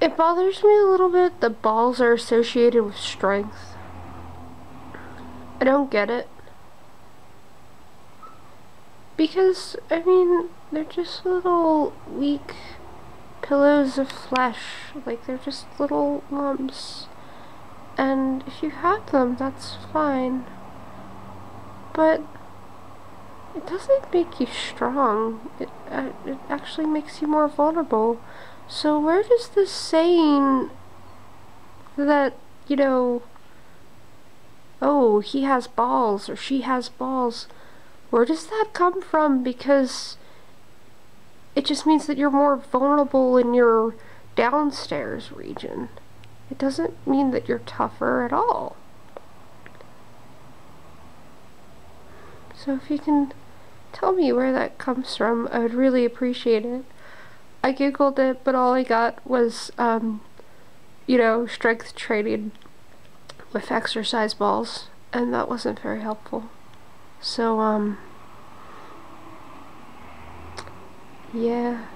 It bothers me a little bit the balls are associated with strength. I don't get it. Because, I mean, they're just little weak pillows of flesh. Like, they're just little lumps. And if you have them, that's fine. But it doesn't make you strong. It, uh, it actually makes you more vulnerable. So where does this saying that, you know, oh, he has balls or she has balls, where does that come from? Because it just means that you're more vulnerable in your downstairs region. It doesn't mean that you're tougher at all. So if you can tell me where that comes from, I would really appreciate it. I googled it, but all I got was, um, you know, strength training with exercise balls, and that wasn't very helpful. So, um, yeah.